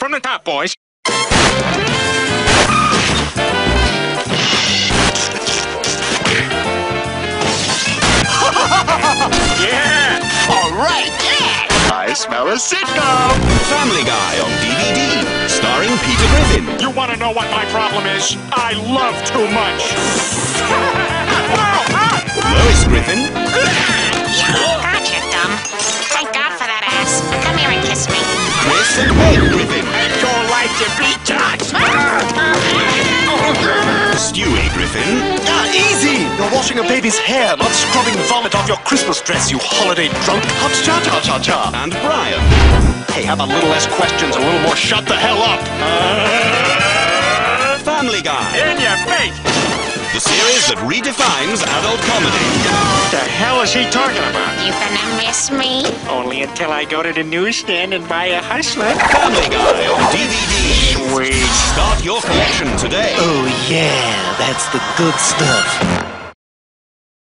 from the top, boys. yeah! All right, yeah! I smell a sitcom! Family Guy on DVD, starring Peter Griffin. You want to know what my problem is? I love too much. Stewie Griffin. Ah, easy! You're washing a baby's hair, not scrubbing vomit off your Christmas dress, you holiday drunk. Hot cha cha cha cha. And Brian. Hey, how about a little less questions, a little more shut the hell up? Family Guy. In your face. The series that redefines adult comedy. What the hell is he talking about? You gonna miss me? Only until I go to the newsstand and buy a hustler. Family Guy on DVD. Sweet. Start your collection today. Oh, yeah, that's the good stuff.